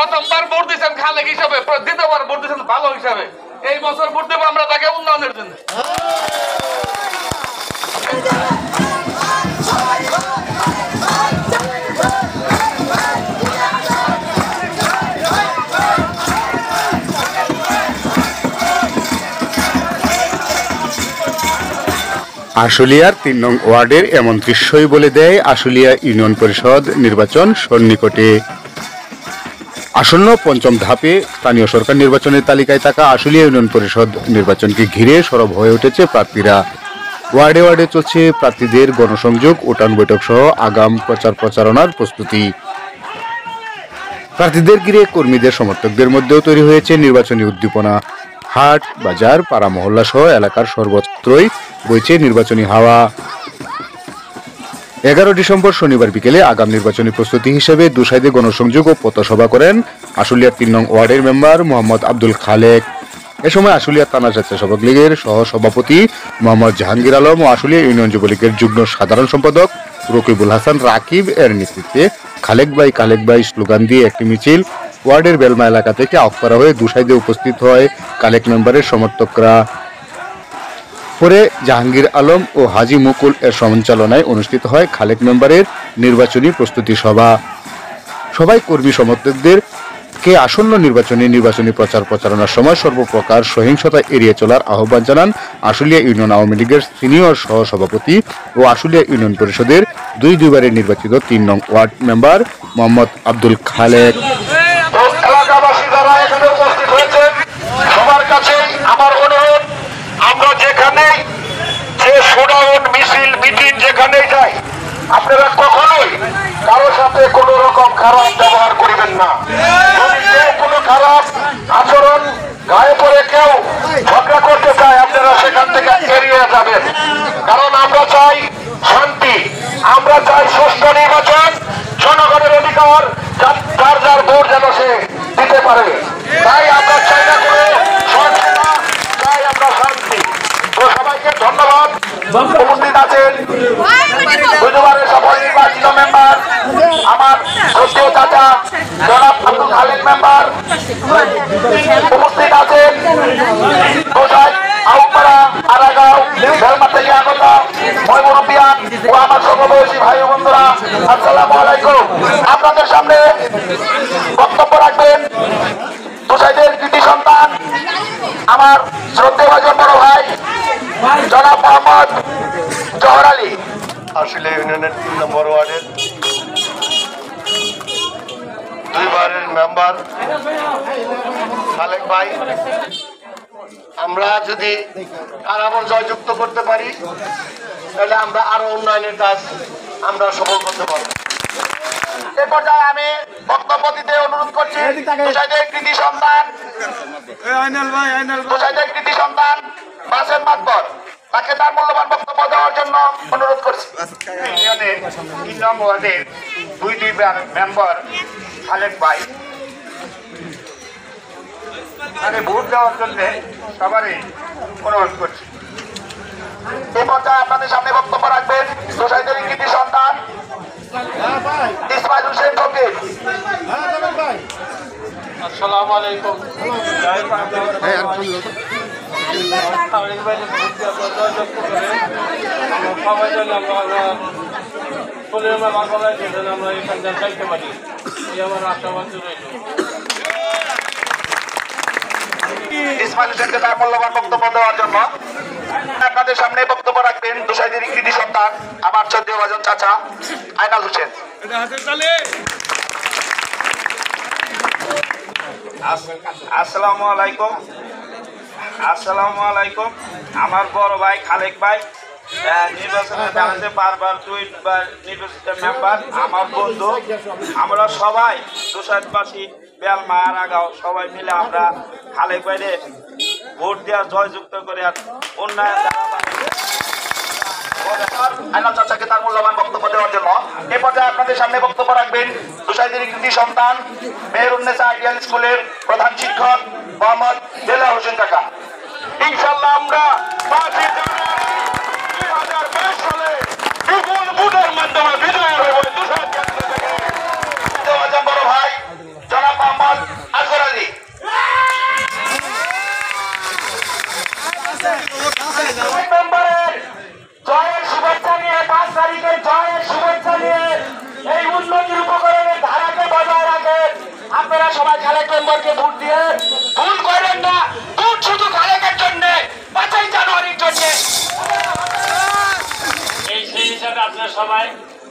প্রথমবার ভোট দিচ্ছেন খালেক হিসাবে দ্বিতীয়বার ভোট দিচ্ছেন ভালো হিসাবে। এই বছর ভোট দেবো আমরা তাকে উন্নয়নের জন্য। আশুলিয়ার তিন নং ওয়ার্ডের এমন দৃশ্যই বলে দেয় আশুলিয়া ইউনিয়ন পরিষদ নির্বাচন সন্নিকটে। আসন্ন পঞ্চম ধাপে স্থানীয় সরকার নির্বাচনের তালিকায় থাকা আশুলিয়া ইউনিয়ন পরিষদ নির্বাচনকে ঘিরে সরব হয়ে উঠেছে প্রার্থীরা। ওয়ার্ডে ওয়ার্ডে চলছে প্রার্থীদের গণসংযোগ, উঠান বৈঠক সহ আগাম প্রচার প্রচারণার প্রস্তুতি। প্রার্থীদের ঘিরে কর্মীদের, সমর্থকদের মধ্যেও তৈরি হয়েছে নির্বাচনী উদ্দীপনা। হাট, বাজার, পাড়া মহল্লা সহ এলাকার সর্বত্রই বইছে নির্বাচনী হাওয়া। এগারো ডিসেম্বর শনিবার বিকেলে আগাম নির্বাচনী প্রস্তুতি হিসেবে দুসাইদে গণসংযোগ ও পথসভা করেন আশুলিয়ার তিন নং ওয়ার্ডের মেম্বার মোহাম্মদ আব্দুল খালেক। এ সময় আশুলিয়া থানা স্বেচ্ছাসেবক লীগের সহ সভাপতি মোহাম্মদ জাহাঙ্গীর আলম ও আশুলিয়া ইউনিয়ন যুবলীগের যুগ্ম সাধারণ সম্পাদক রকিবুল হাসান রাকিব এর নেতৃত্বে খালেক ভাই খালেক ভাই স্লোগান দিয়ে একটি মিছিল ওয়ার্ডের বেলমা এলাকা থেকে অফ করা হয়ে দুসাইদে উপস্থিত হয়। কালেক মেম্বারের সমর্থকরা পরে জাহাঙ্গীর আলম ও হাজি মুকুল এর সঞ্চালনায় অনুষ্ঠিত হয় খালেক মেম্বারের নির্বাচনী প্রস্তুতি সভা। সবাই কর্মী সমর্থকদের কে আসন্ন নির্বাচনে নির্বাচনী প্রচার প্রচারণার সময় সর্বপ্রকার সহিংসতা এড়িয়ে চলার আহ্বান জানান আশুলিয়া ইউনিয়ন আওয়ামী লীগের সিনিয়র সহ সভাপতি ও আশুলিয়া ইউনিয়ন পরিষদের দুই দুইবারের নির্বাচিত তিন নং ওয়ার্ড মেম্বার মোহাম্মদ আব্দুল খালেক এলাকাবাসী যারা এখানে উপস্থিত হয়েছেন সবার কাছে আমার অনুরোধ আমরা যেখানে যে শোডাউন মিছিল মিটিং যেখানেই যাই আপনারা কখনোই কারও সাথে কোন রকম খারাপ ব্যবহার করিবেন না। কোনো খারাপ আচরণ গায়ে পড়ে কেউ ঝগড়া করতে চায়, আপনারা সেখান থেকে এড়িয়ে যাবেন। কারণ আমরা চাই শান্তি, আমরা চাই সুস্থ নির্বাচন জনগণের অধিকার যা- যার যার ভোট যেন সে দিতে পারে তাই আমরা চাই না কোনো সহিংসতা, চাই আমরা শান্তি তো সবাইকে ধন্যবাদ উপস্থিত আছেন বুধবারের সফল নির্বাচিত মেম্বার আমার শ্রদ্ধেয় চাচা জনাব আব্দুল খালেদ মেম্বার উপস্থিত আছেন গোসাই আউপাড়া আরাগাঁও বেলমা থেকে আগত ময়মুরব্বিয়ান ও আমার সমবয়সী ভাই ও আপনাদের সামনে বক্তব্য রাখবেন দুসাইদের কৃতি সন্তান, আমার শ্রদ্ধেয় ভাজন বড় ভাই, জনাব মোহাম্মদ জহর আলী। আসলে ইউনিয়নের তিন নম্বর ওয়ার্ডের দুইবারের মেম্বার খালেক ভাই। আমরা যদি কারাবর জয়যুক্ত করতে পারি তাহলে আমরা আরও উন্নয়নের কাজ আমরা সফল করতে পারব। এ পর্যায়ে আমি বক্তব্য দিতে অনুরোধ করছি। কৃতি সন্তান। কৃতি সন্তান বাসের মাতবর তাকে তার মূল্যবান বক্তব্য দেওয়ার জন্য অনুরোধ করছি। তিন ওয়ার্ডের দুই দুইবার মেম্বার খালেক ভাই। মানে ভোট দেওয়ার জন্য সবারই অনুরোধ করছি। এ পর্যায়ে আপনাদের সামনে বক্তব্য রাখবেন দুসাইদের কৃতি সন্তান ইসমাইল হোসেন ফকির আসসালামু আলাইকুম। সবাই যেন আমরা যেন আমরা এখান থেকে যাইতে পারি এই আমার আশাবাদ রইল ইসমাইল হোসেনকে তার মূল্যবান বক্তব্য দেওয়ার জন্য আপনাদের সামনে বক্তব্য রাখবেন দুসাইদের কৃতি সন্তান আমার চোদ্দ ভাজন চাচা আইনাল হোসেন। আসসালামু আলাইকুম। আসসালামু আলাইকুম। আমার বড় ভাই খালেক ভাই নির্বাচনে দাঁড়াতে বারবার দুইবার নির্বাচিত মেম্বার, আমার বন্ধু। আমরা সবাই তুষারবাসী বেলমা আগাও, সবাই মিলে আমরা খালেক ভাইরে ভোট দেওয়া জয়যুক্ত করে চাচাকে তার মূল্যবান বক্তব্য দেওয়ার জন্য। এ পর্যায়ে আপনাদের সামনে বক্তব্য রাখবেন দুসাইদের কৃতি সন্তান মেহরুন্নেসা আইডিয়াল স্কুলের প্রধান শিক্ষক মোহাম্মদ জেলা হোসেন ইনশাল্লাহ আমরা পাঁচই জানুয়ারি দুই হাজার বাইশ সালে বিপুল ভোটের মাধ্যমে বিজয়ী হব দুসাইদ কেন্দ্র থেকে দেওয়াজান বড় ভাই জনাব মোহাম্মদ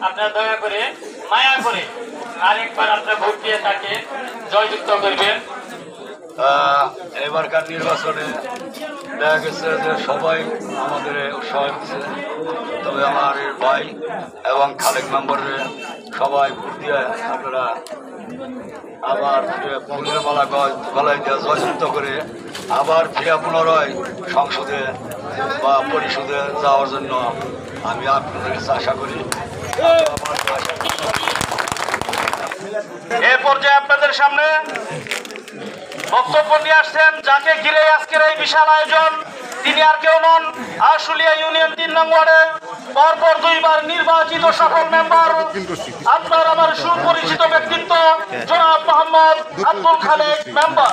আপনারা দয়া করে, মায়া করে আরেকবার আপনারা ভোট দিয়ে তাকে জয়যুক্ত করবেন এবারকার নির্বাচনে দেখা গেছে যে সবাই আমাদের উৎসাহ দিচ্ছে তবে আমার ভাই এবং খালেক মেম্বারের সবাই ভোট দিয়ে আপনারা আবার ফুলের মালা গলায় দিয়ে জয়যুক্ত করে আবার ফিরে পুনরায় সংসদে বা পরিষদে যাওয়ার জন্য আমি আপনাদের কাছে আশা করি। এ পর্যায়ে আপনাদের সামনে বক্তব্য নিয়ে আসছেন, যাকে ঘিরে আজকের এই বিশাল আয়োজন। তিনি আর কেউ নন, আশুলিয়া ইউনিয়ন তিন নং ওয়ার্ডের পরপর দুইবার নির্বাচিত সফল মেম্বার। আপনার আমার সুপরিচিত ব্যক্তিত্ব, জনাব মোহাম্মদ আব্দুল খালেক মেম্বার।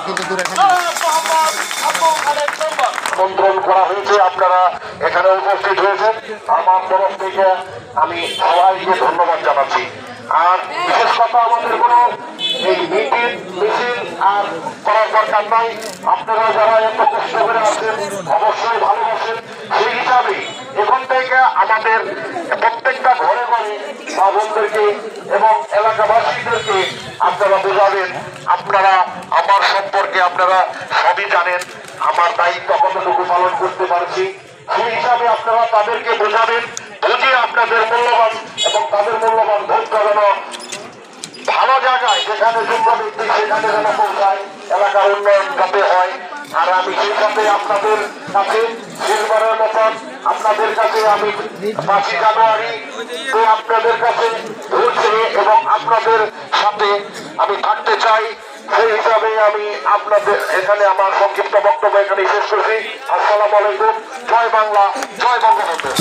জনাব মোহাম্মদ আব্দুল খালেক মেম্বার আমন্ত্রণ করা হয়েছে, আপনারা এখানে উপস্থিত হয়েছেন। আমার তরফ থেকে আমি সবাইকে ধন্যবাদ জানাচ্ছি। আর বিশেষ কথা, আমাদের কোনো এই মিটিং, মিছিল আর করার দরকার নাই। আপনারা যারা এত কষ্ট করে আছেন, অবশ্যই ভালোবাসেন। সেই হিসাবে এখন থেকে আমাদের প্রত্যেকটা ঘরে ঘরে মা বোনদেরকে এবং এলাকাবাসীদেরকে আপনারা বোঝাবেন, আপনারা আমার সম্পর্কে আপনারা সবই জানেন, আমার দায়িত্ব কতটুকু পালন করতে পারছি। সেই হিসাবে আপনারা তাদেরকে বোঝাবেন, বুঝে আপনাদের মূল্যবান এবং তাদের মূল্যবান ভোটটা যেন ভালো জায়গায় যেখানে যোগ্য ব্যক্তি সেখানে যেন পৌঁছায়, এলাকার উন্নয়ন যাতে হয়। আর আমি সেই সাথে আপনাদের কাছে শেষবারের মতন আপনাদের কাছে আমি পাঁচই জানুয়ারি আপনাদের কাছে চেয়ে এবং আপনাদের সাথে আমি থাকতে চাই, সেই হিসাবে আমি আপনাদের এখানে আমার সংক্ষিপ্ত বক্তব্য এখানে শেষ করছি। আসসালামু আলাইকুম। জয় বাংলা, জয় বঙ্গবন্ধু।